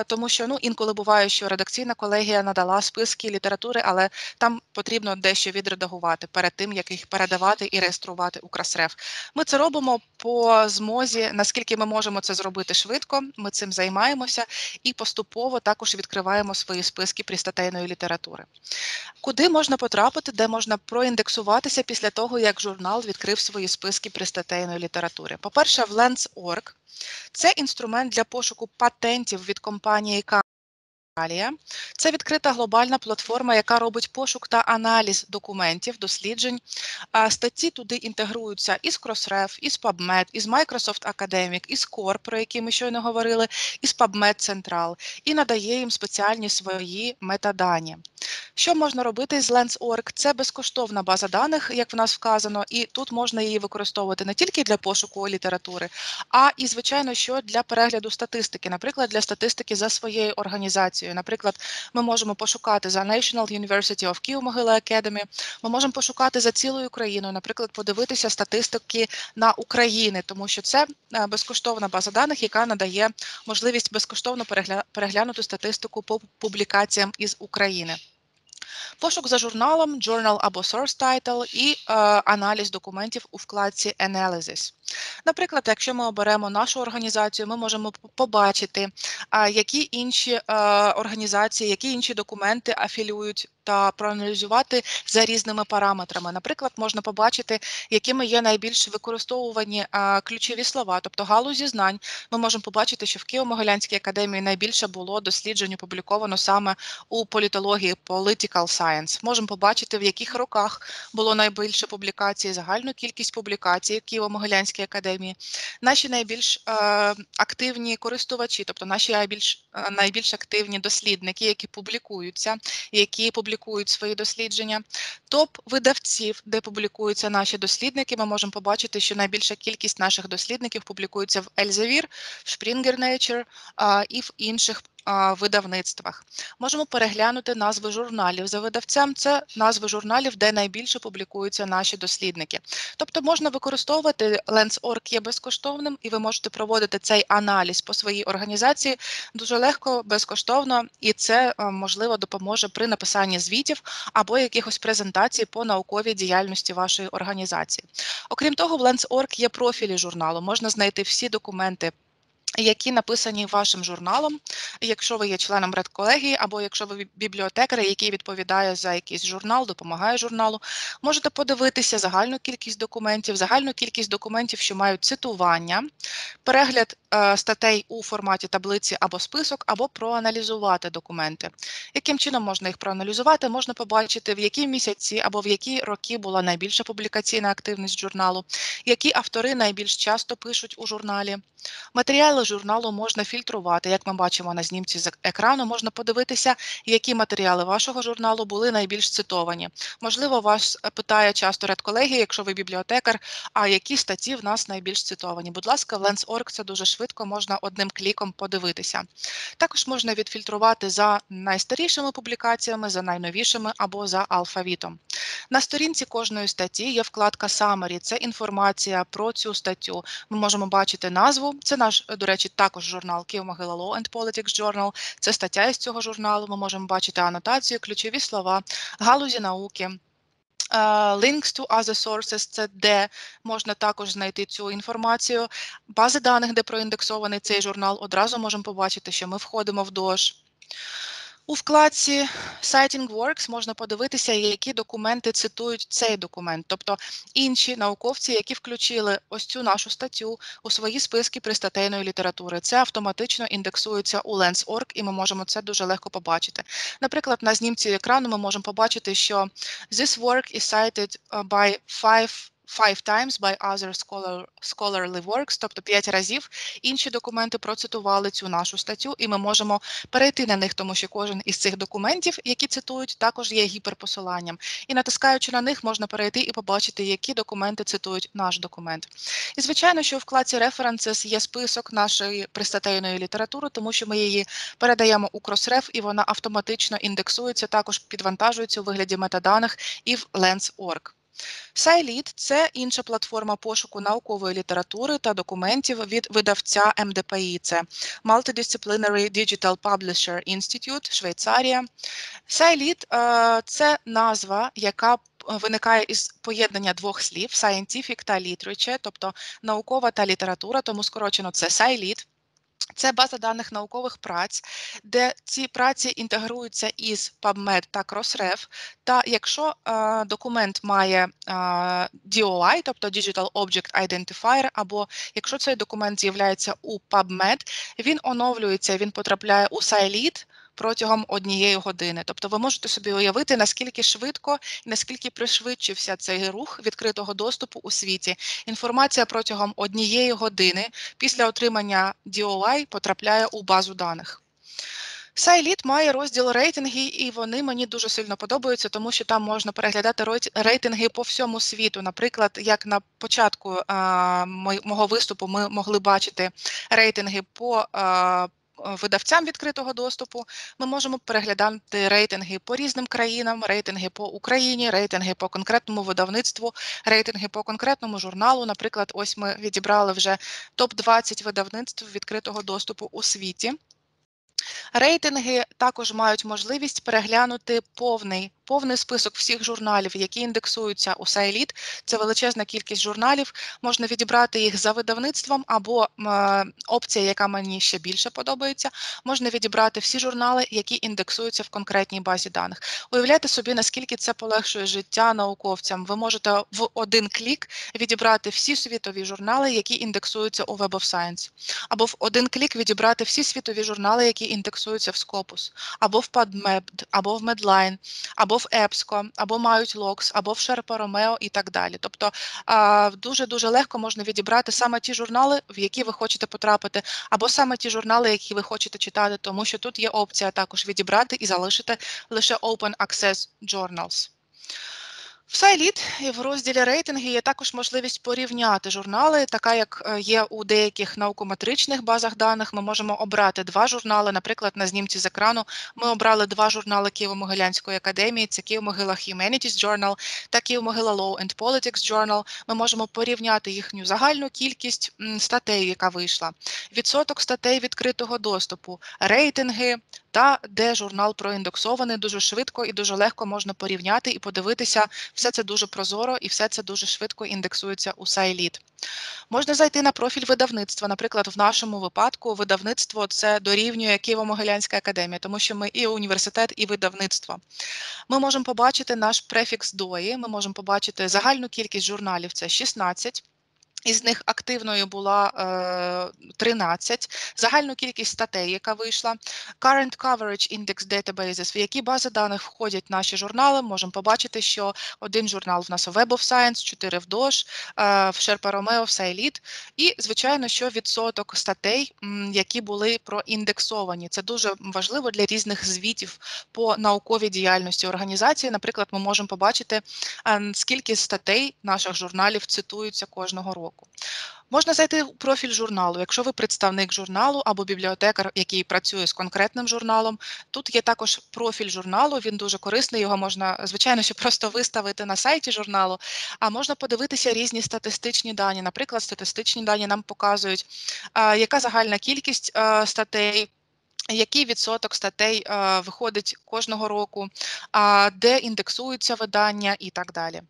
тому що ну інколи буває, що редакційна колегія надала списки літератури, але там потрібно дещо відредагувати перед тим, як їх передавати і реєструвати у Красреф. Ми це робимо по змозі, наскільки ми можемо це зробити швидко. Ми цим займаємося і поступово також від відкриваємо свої списки пристатейної літератури. Куди можна потрапити, де можна проіндексуватися після того, як журнал відкрив свої списки пристатейної літератури? По-перше, в Lens.org. Це інструмент для пошуку патентів від компанії це відкрита глобальна платформа, яка робить пошук та аналіз документів, досліджень. Статті туди інтегруються із Crossref, із PubMed, із Microsoft Academic, із Core, про які ми щойно говорили, із PubMed Central, і надає їм спеціальні свої метадані. Що можна робити з Lens.org? Це безкоштовна база даних, як в нас вказано, і тут можна її використовувати не тільки для пошуку літератури, а і, звичайно, що для перегляду статистики, наприклад, для статистики за своєю організацією. Наприклад, ми можемо пошукати за National University of Kyiv-Mogila Academy, Ми можемо пошукати за цілою країною, наприклад, подивитися статистики на України, тому що це е, безкоштовна база даних, яка надає можливість безкоштовно переглянути статистику по публікаціям із України. Пошук за журналом, journal або source title і е, аналіз документів у вкладці Analysis. Наприклад, якщо ми оберемо нашу організацію, ми можемо побачити, які інші е, організації, які інші документи афілюють та проаналізувати за різними параметрами. Наприклад, можна побачити, якими є найбільш використовувані ключові слова, тобто галузі знань. Ми можемо побачити, що в Києво-Могилянській академії найбільше було досліджень опубліковано саме у політології Political Science. Можемо побачити, в яких роках було найбільше публікацій, загальну кількість публікацій в Києво-Могилянській академії. Наші найбільш е, активні користувачі, тобто наші найбільш е, найбільш активні дослідники, які публікуються, які публікують свої дослідження. Топ видавців, де публікуються наші дослідники, ми можемо побачити, що найбільша кількість наших дослідників публікується в Elsevier, Springer Nature і в інших видавництвах. Можемо переглянути назви журналів за видавцем. Це назви журналів, де найбільше публікуються наші дослідники. Тобто можна використовувати Lens.org є безкоштовним, і ви можете проводити цей аналіз по своїй організації дуже легко, безкоштовно, і це можливо допоможе при написанні звітів або якихось презентацій по науковій діяльності вашої організації. Окрім того, в Lens.org є профілі журналу. Можна знайти всі документи які написані вашим журналом, якщо ви є членом редколегії, або якщо ви бібліотекар, який відповідає за якийсь журнал, допомагає журналу, можете подивитися загальну кількість документів, загальну кількість документів, що мають цитування, перегляд е, статей у форматі таблиці або список, або проаналізувати документи. Яким чином можна їх проаналізувати? Можна побачити, в які місяці або в які роки була найбільша публікаційна активність журналу, які автори найбільш часто пишуть у журналі. Матеріали журналу можна фільтрувати, як ми бачимо на знімці з екрану, можна подивитися, які матеріали вашого журналу були найбільш цитовані. Можливо, вас питає часто редколегія, якщо ви бібліотекар, а які статті в нас найбільш цитовані. Будь ласка, в Lens.org це дуже швидко можна одним кліком подивитися. Також можна відфільтрувати за найстарішими публікаціями, за найновішими або за алфавітом. На сторінці кожної статті є вкладка Summary, це інформація про цю статтю. Ми можемо бачити назву. Це наш, до речі, також журнал Київ-Могила Law and Politics Journal. Це стаття із цього журналу. Ми можемо бачити анотацію, ключові слова, галузі науки. Links to other sources – це де можна також знайти цю інформацію. Бази даних, де проіндексований цей журнал, одразу можемо побачити, що ми входимо в ДОЖ. У вкладці Citing Works можна подивитися, які документи цитують цей документ, тобто інші науковці, які включили ось цю нашу статтю у свої списки пристатейної літератури. Це автоматично індексується у Lens.org, і ми можемо це дуже легко побачити. Наприклад, на знімці екрану ми можемо побачити, що this work is cited uh, by five five times by other scholar, scholarly works, тобто п'ять разів інші документи процитували цю нашу статтю, і ми можемо перейти на них, тому що кожен із цих документів, які цитують, також є гіперпосиланням. І натискаючи на них, можна перейти і побачити, які документи цитують наш документ. І звичайно, що у вкладці References є список нашої пристатейної літератури, тому що ми її передаємо у Crossref, і вона автоматично індексується, також підвантажується у вигляді метаданих і в Lens.org. Scilit – це інша платформа пошуку наукової літератури та документів від видавця МДПІ. Це Multidisciplinary Digital Publisher Institute, Швейцарія. Scilit – це назва, яка Виникає із поєднання двох слів scientific та literature, тобто наукова та література, тому скорочено це SciLit. Це база даних наукових праць, де ці праці інтегруються із PubMed та Crossref. Та якщо е, документ має е, DOI, тобто Digital Object Identifier, або якщо цей документ з'являється у PubMed, він оновлюється, він потрапляє у SciLit, протягом однієї години. Тобто ви можете собі уявити, наскільки швидко і наскільки пришвидшився цей рух відкритого доступу у світі. Інформація протягом однієї години після отримання DOI потрапляє у базу даних. Сайліт має розділ рейтинги, і вони мені дуже сильно подобаються, тому що там можна переглядати рейтинги по всьому світу. Наприклад, як на початку а, мого виступу ми могли бачити рейтинги по а, видавцям відкритого доступу, ми можемо переглядати рейтинги по різним країнам, рейтинги по Україні, рейтинги по конкретному видавництву, рейтинги по конкретному журналу. Наприклад, ось ми відібрали вже топ 20 видавництв відкритого доступу у світі. Рейтинги також мають можливість переглянути повний повний список всіх журналів, які індексуються у Сайліт. Це величезна кількість журналів. Можна відібрати їх за видавництвом, або е, опція, яка мені ще більше подобається, можна відібрати всі журнали, які індексуються в конкретній базі даних. Уявляйте собі, наскільки це полегшує життя науковцям. Ви можете в один клік відібрати всі світові журнали, які індексуються у Web of Science, або в один клік відібрати всі світові журнали, які індексуються в Scopus, або в PubMed, або в Medline, або або в EBSCO, або мають локс, або в Sherpa Romeo і так далі. Тобто дуже дуже легко можна відібрати саме ті журнали, в які ви хочете потрапити, або саме ті журнали, які ви хочете читати, тому що тут є опція також відібрати і залишити лише Open Access Journals. В Сайліт в розділі рейтинги є також можливість порівняти журнали, така як е, є у деяких наукометричних базах даних. Ми можемо обрати два журнали. Наприклад, на знімці з екрану ми обрали два журнали Києво-Могилянської академії: це Києво-Могила Humanities Journal та Києво-Могила Law and Politics Journal. Ми можемо порівняти їхню загальну кількість статей, яка вийшла, відсоток статей відкритого доступу, рейтинги, та де журнал проіндексований дуже швидко і дуже легко можна порівняти і подивитися. Все це дуже прозоро і все це дуже швидко індексується у Сайліт. Можна зайти на профіль видавництва. Наприклад, в нашому випадку видавництво це дорівнює Києво-Могилянська академія, тому що ми і університет, і видавництво. Ми можемо побачити наш префікс дої, ми можемо побачити загальну кількість журналів це 16. Із них активною була е, 13, загальну кількість статей, яка вийшла. Current Coverage Index Databases, в які бази даних входять наші журнали. Можемо побачити, що один журнал в нас у Web of Science, 4 в DOSH, е, в Sherpa Romeo, в Scilit. І, звичайно, що відсоток статей, які були проіндексовані. Це дуже важливо для різних звітів по науковій діяльності організації. Наприклад, ми можемо побачити, е, скільки статей наших журналів цитуються кожного року року. Можна зайти в профіль журналу. Якщо ви представник журналу або бібліотекар, який працює з конкретним журналом, тут є також профіль журналу. Він дуже корисний. Його можна, звичайно, що просто виставити на сайті журналу, а можна подивитися різні статистичні дані. Наприклад, статистичні дані нам показують, яка загальна кількість статей. Який відсоток статей виходить кожного року, де індексуються видання і так далі.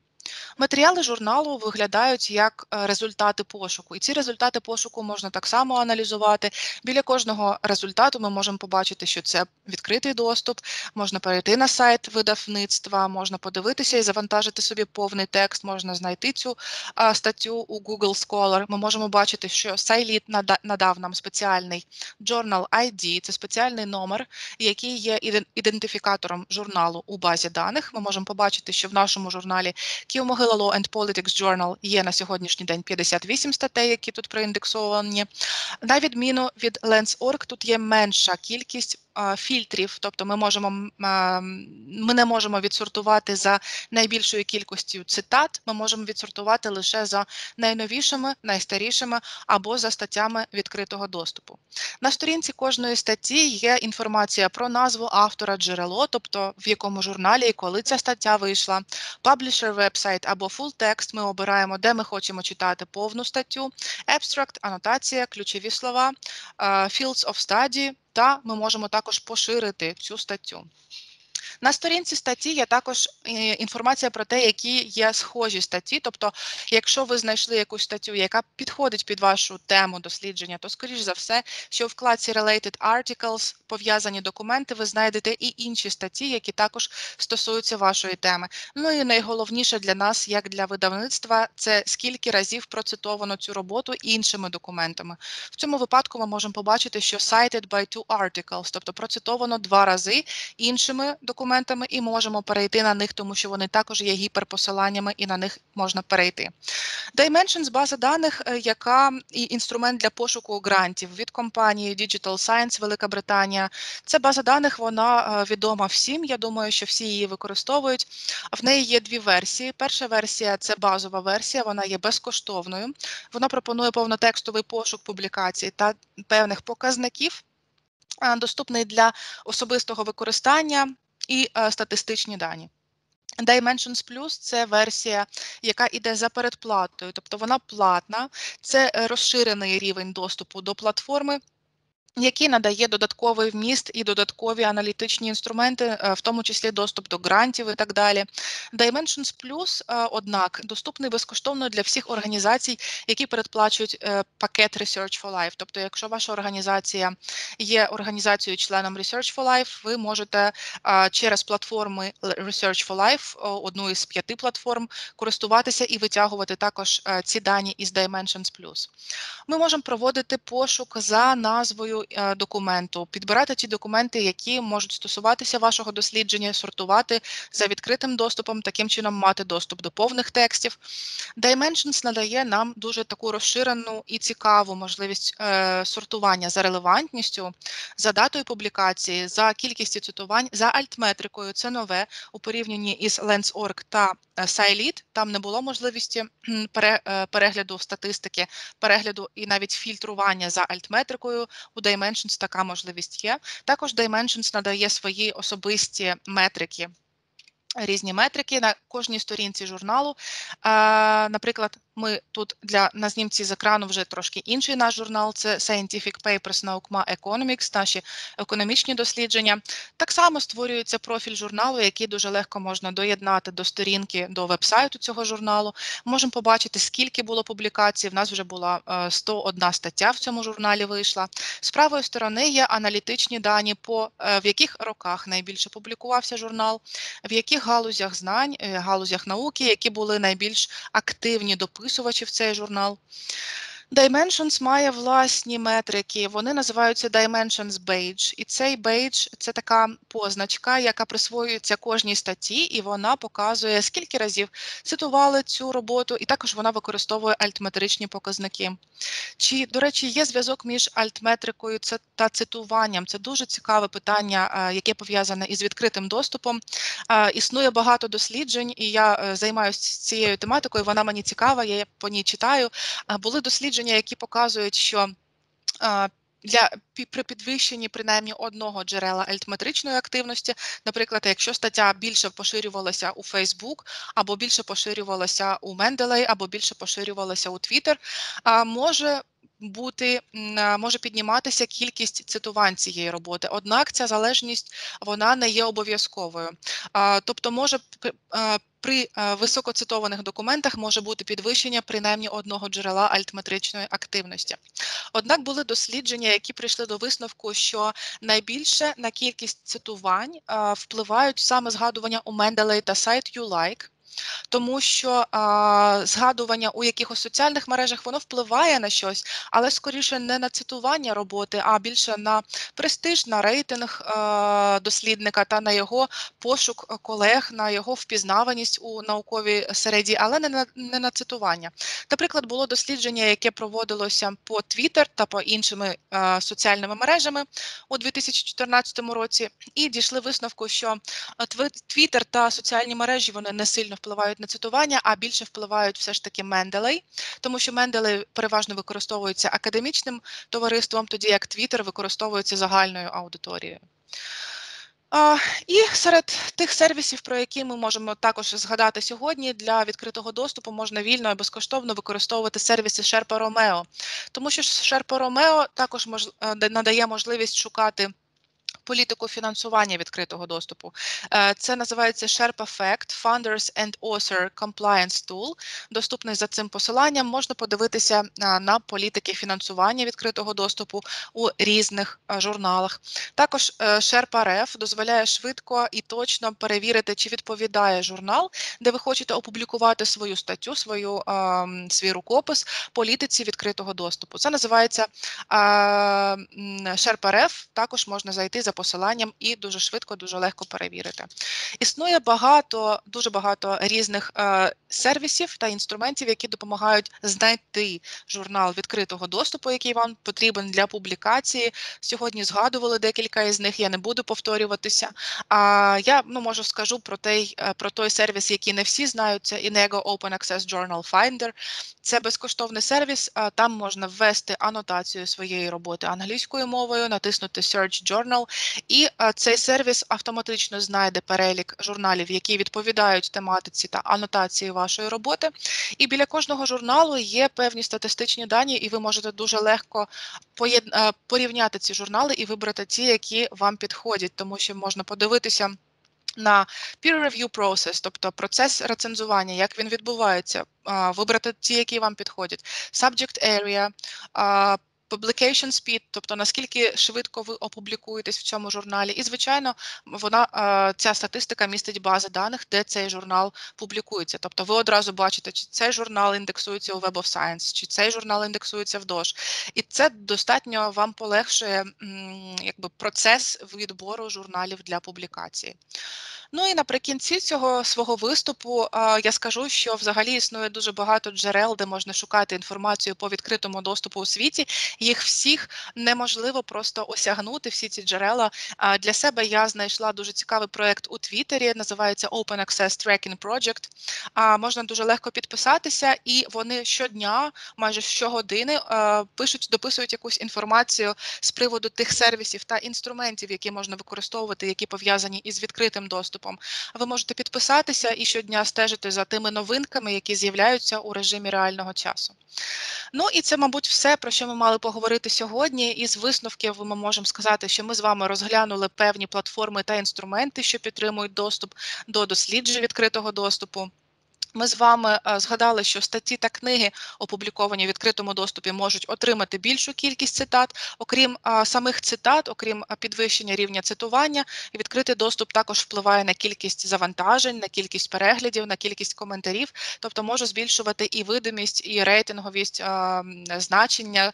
Матеріали журналу виглядають як е, результати пошуку, і ці результати пошуку можна так само аналізувати. Біля кожного результату ми можемо побачити, що це відкритий доступ, можна перейти на сайт видавництва, можна подивитися і завантажити собі повний текст, можна знайти цю статтю у Google Scholar. Ми можемо бачити, що Сайlit надав нам спеціальний Journal ID, це спеціальний номер, який є ідентифікатором журналу у базі даних. Ми можемо побачити, що в нашому журналі Kiyomogila Law and Politics Journal є на сьогоднішній день 58 статей, які тут проіндексовані. На відміну від Lens.org, тут є менша кількість фільтрів, тобто ми можемо ми не можемо відсортувати за найбільшою кількістю цитат, ми можемо відсортувати лише за найновішими, найстарішими або за статтями відкритого доступу. На сторінці кожної статті є інформація про назву автора джерело, тобто в якому журналі і коли ця стаття вийшла, паблішер вебсайт або full text Ми обираємо, де ми хочемо читати повну статтю, abstract, анотація, ключові слова, fields of study, та ми можемо також поширити цю статтю. На сторінці статті є також е, інформація про те, які є схожі статті. Тобто, якщо ви знайшли якусь статтю, яка підходить під вашу тему дослідження, то скоріш за все, що в вкладці Related Articles пов'язані документи, ви знайдете і інші статті, які також стосуються вашої теми. Ну і найголовніше для нас, як для видавництва, це скільки разів процитовано цю роботу іншими документами. В цьому випадку ми можемо побачити, що cited by two articles, тобто процитовано два рази іншими документами документами і можемо перейти на них, тому що вони також є гіперпосиланнями і на них можна перейти. Dimensions – база даних, е, яка і інструмент для пошуку грантів від компанії Digital Science Велика Британія. Це база даних, вона е, відома всім. Я думаю, що всі її використовують. В неї є дві версії. Перша версія це базова версія, вона є безкоштовною. Вона пропонує повнотекстовий пошук публікацій та певних показників. Доступний для особистого використання і е, статистичні дані. Dimensions Plus – це версія, яка йде за передплатою, тобто вона платна, це е, розширений рівень доступу до платформи який надає додатковий вміст і додаткові аналітичні інструменти, е, в тому числі доступ до грантів і так далі. Dimensions Plus, е, однак, доступний безкоштовно для всіх організацій, які передплачують е, пакет Research for Life. Тобто, якщо ваша організація є організацією членом Research for Life, ви можете через платформи Research for Life, одну із п'яти платформ, користуватися і витягувати також ці дані із Dimensions Plus. Ми можемо проводити пошук за назвою документу, підбирати ті документи, які можуть стосуватися вашого дослідження, сортувати за відкритим доступом, таким чином мати доступ до повних текстів. Dimensions надає нам дуже таку розширену і цікаву можливість е, сортування за релевантністю, за датою публікації, за кількістю цитувань, за альтметрикою. Це нове у порівнянні із Lens.org та Сайліт. Там не було можливості е, перегляду статистики, перегляду і навіть фільтрування за альтметрикою. У Dimensions така можливість є. Також Dimensions надає свої особисті метрики. Різні метрики на кожній сторінці журналу. Наприклад, ми тут для на знімці з екрану вже трошки інший наш журнал. Це Scientific Papers Наукма Economics, наші економічні дослідження. Так само створюється профіль журналу, який дуже легко можна доєднати до сторінки до вебсайту цього журналу. Можемо побачити, скільки було публікацій. В нас вже була 101 е, стаття в цьому журналі. Вийшла з правої сторони. Є аналітичні дані, по е, в яких роках найбільше публікувався журнал, в яких галузях знань, е, галузях науки, які були найбільш активні допити підписувачів цей журнал. Dimensions має власні метрики, вони називаються Dimensions Badge. І цей бейдж – це така позначка, яка присвоюється кожній статті, і вона показує, скільки разів цитували цю роботу, і також вона використовує альтметричні показники. Чи, до речі, є зв'язок між альтметрикою та цитуванням? Це дуже цікаве питання, яке пов'язане із відкритим доступом. Існує багато досліджень, і я е, займаюся цією тематикою. Вона мені цікава, я по ній читаю. Були дослідження, які показують, що для при підвищенні принаймні одного джерела альтметричної активності, наприклад, якщо стаття більше поширювалася у Facebook, або більше поширювалася у Mendeley, або більше поширювалася у Twitter, може бути може підніматися кількість цитувань цієї роботи. Однак ця залежність вона не є обов'язковою, тобто може при високоцитованих документах може бути підвищення принаймні одного джерела альтметричної активності. Однак були дослідження, які прийшли до висновку, що найбільше на кількість цитувань впливають саме згадування у Менделей та сайт YouLike, тому що а, згадування у якихось соціальних мережах воно впливає на щось, але скоріше не на цитування роботи, а більше на престиж, на рейтинг а, дослідника та на його пошук колег, на його впізнаваність у науковій середі, але не на не на цитування. Наприклад, було дослідження, яке проводилося по Twitter та по іншими а, соціальними мережами у 2014 році, і дійшли висновку, що Twitter та соціальні мережі вони не сильно впливають на цитування, а більше впливають все ж таки Менделей, тому що Менделей переважно використовується академічним товариством, тоді як Твіттер використовується загальною аудиторією. І серед тих сервісів, про які ми можемо також згадати сьогодні, для відкритого доступу можна вільно і безкоштовно використовувати сервіси Sherpa Romeo, тому що Sherpa Romeo також е, надає можливість шукати політику фінансування відкритого доступу. Е, це називається Sherpa Fact Funders and Author Compliance Tool. Доступний за цим посиланням. Можна подивитися е, на політики фінансування відкритого доступу у різних е, журналах. Також Sherpa Ref дозволяє швидко і точно перевірити, чи відповідає журнал, де ви хочете опублікувати свою статтю, свою свій рукопис політиці відкритого доступу. Це називається Sherpa Ref. Також можна зайти за посиланням і дуже швидко, дуже легко перевірити. Існує багато, дуже багато різних е, сервісів та інструментів, які допомагають знайти журнал відкритого доступу, який вам потрібен для публікації. Сьогодні згадували декілька із них. Я не буду повторюватися. А я ну можу скажу про той, е, про той сервіс, який не всі знають. Це Inego Open Access Journal Finder. Це безкоштовний сервіс. Там можна ввести анотацію своєї роботи англійською мовою, натиснути Search Journal, і цей сервіс автоматично знайде перелік журналів, які відповідають тематиці та анотації вашої роботи. І біля кожного журналу є певні статистичні дані, і ви можете дуже легко порівняти ці журнали і вибрати ті, які вам підходять, тому що можна подивитися. На peer review process, тобто процес рецензування, як він відбувається, вибрати ті, які вам підходять, subject area, Publication speed, тобто наскільки швидко ви опублікуєтесь в цьому журналі, і звичайно, вона ця статистика містить бази даних, де цей журнал публікується. Тобто, ви одразу бачите, чи цей журнал індексується у Web of Science, чи цей журнал індексується в DOJ. І це достатньо вам полегшує якби процес відбору журналів для публікації. Ну і наприкінці цього свого виступу я скажу, що взагалі існує дуже багато джерел, де можна шукати інформацію по відкритому доступу у світі. Їх всіх неможливо просто осягнути. Всі ці джерела для себе я знайшла дуже цікавий проект у Твіттері, називається Open Access Tracking Project. Можна дуже легко підписатися, і вони щодня, майже щогодини, пишуть, дописують якусь інформацію з приводу тих сервісів та інструментів, які можна використовувати, які пов'язані із відкритим доступом. Ви можете підписатися і щодня стежити за тими новинками, які з'являються у режимі реального часу. Ну і це, мабуть, все, про що ми мали поговорити сьогодні. Із висновків ми можемо сказати, що ми з вами розглянули певні платформи та інструменти, що підтримують доступ до досліджень відкритого доступу. Ми з вами е, згадали, що статті та книги, опубліковані в відкритому доступі, можуть отримати більшу кількість цитат. Окрім е, самих цитат, окрім е, підвищення рівня цитування, відкритий доступ також впливає на кількість завантажень, на кількість переглядів, на кількість коментарів, тобто може збільшувати і видимість, і рейтинговість значення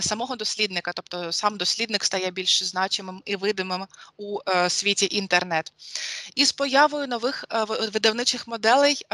самого дослідника, тобто сам дослідник стає більш значимим і видимим у світі інтернет. І з появою нових видавничих моделей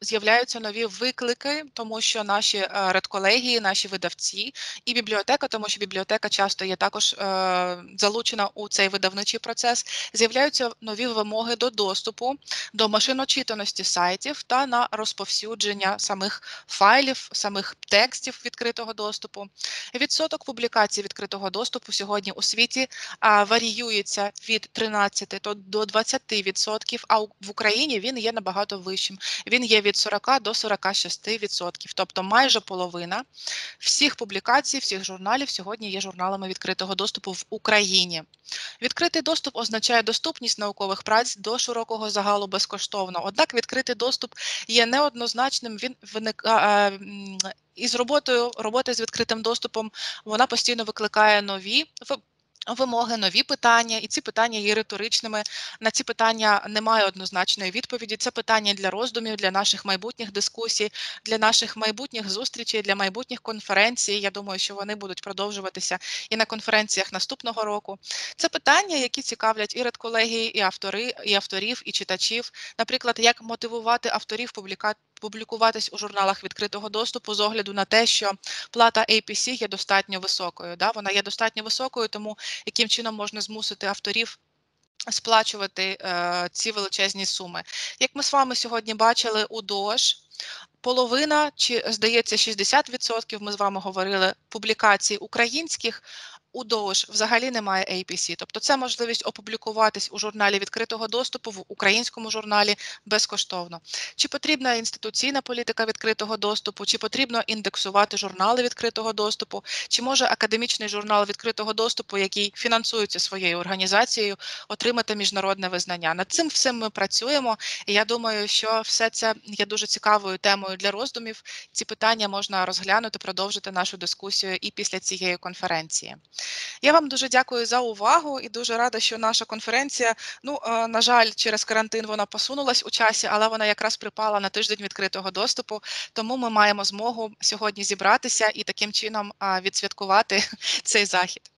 з'являються нові виклики, тому що наші е, редколегії, наші видавці і бібліотека, тому що бібліотека часто є також е, залучена у цей видавничий процес. З'являються нові вимоги до доступу, до машиночитаності сайтів та на розповсюдження самих файлів, самих текстів відкритого доступу. Відсоток публікацій відкритого доступу сьогодні у світі варіюється від 13 до 20%, а в Україні він є набагато вищим. Він є від від 40 до 46%. Тобто майже половина всіх публікацій, всіх журналів сьогодні є журналами відкритого доступу в Україні. Відкритий доступ означає доступність наукових праць до широкого загалу безкоштовно. Однак відкритий доступ є неоднозначним. Він виникає із роботою роботи з відкритим доступом. Вона постійно викликає нові Вимоги, нові питання, і ці питання є риторичними. На ці питання немає однозначної відповіді. Це питання для роздумів, для наших майбутніх дискусій, для наших майбутніх зустрічей, для майбутніх конференцій. Я думаю, що вони будуть продовжуватися і на конференціях наступного року. Це питання, які цікавлять і редколегії, і автори, і авторів, і читачів. Наприклад, як мотивувати авторів публікуватись у журналах відкритого доступу з огляду на те, що плата APC є достатньо високою. Да? Вона є достатньо високою, тому яким чином можна змусити авторів. Сплачувати е, ці величезні суми. Як ми з вами сьогодні бачили у ДОЖ, половина, чи здається, 60%, Ми з вами говорили публікацій українських у ДОЖ взагалі немає APC, тобто це можливість опублікуватись у журналі відкритого доступу в українському журналі безкоштовно. Чи потрібна інституційна політика відкритого доступу, чи потрібно індексувати журнали відкритого доступу, чи може академічний журнал відкритого доступу, який фінансується своєю організацією, отримати міжнародне визнання? Над цим всім ми працюємо, і я думаю, що все це є дуже цікавою темою для роздумів. Ці питання можна розглянути, продовжити нашу дискусію і після цієї конференції. Я вам дуже дякую за увагу і дуже рада, що наша конференція. Ну е, на жаль, через карантин вона посунулась у часі, але вона якраз припала на тиждень відкритого доступу. Тому ми маємо змогу сьогодні зібратися і таким чином відсвяткувати цей захід.